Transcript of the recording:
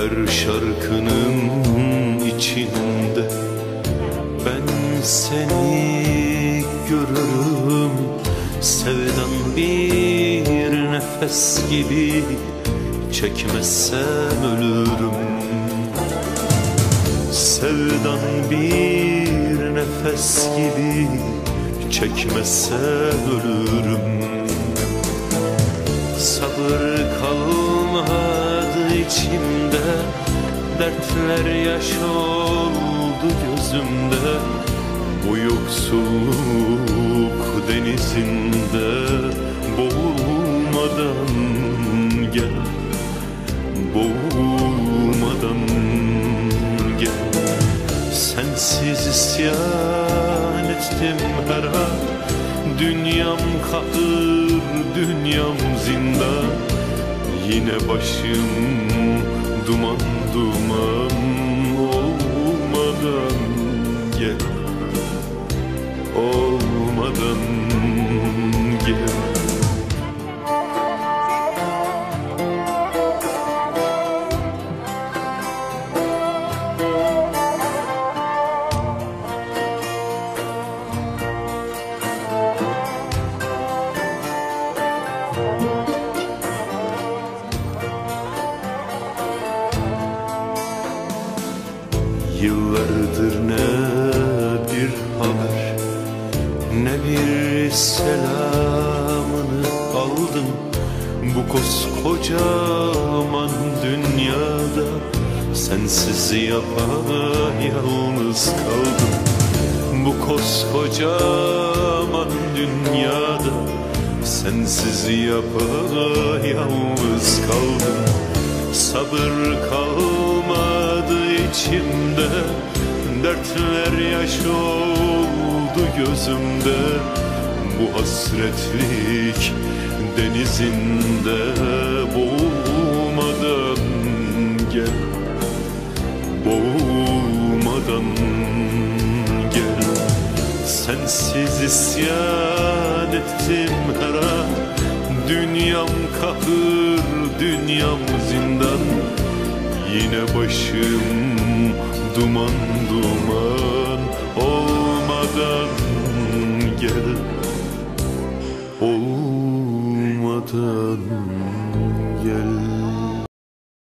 Her şarkının içinde Ben seni görürüm. Sevdan bir nefes gibi Çekmezsem ölürüm. Sevdan bir nefes gibi Çekmezsem ölürüm. Sabır kalmadı içimde Dertler yaş oldu gözümde. Bu yoksulluk denizinde Boğulmadan gel. Boğulmadan gel. Sensiz isyan ettim her an. Dünyam kahır, dünyam zindan. Yine başım duman duman Olmadan gel. Olmadan gel Yıllardır ne bir haber Ne bir selamını aldım. Bu koskocaman dünyada Sensiz yapayalnız kaldım. Bu koskocaman dünyada Sensiz yapayalnız kaldım. Sabır kalmadı içimde. Dertler yaş oldu gözümde. Bu hasretlik denizinde Boğulmadan gel. Boğulmadan gel. Sensiz isyan ettim her an. Dünyam kahır, dünyam zindan. Yine başım duman duman Olmadan gel. Olmadan gel